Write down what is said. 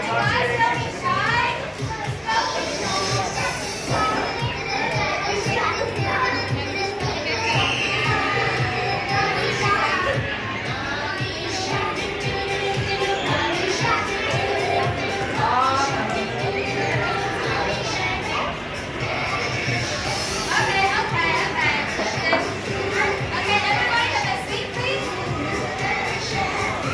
Bye.